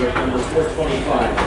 number 425.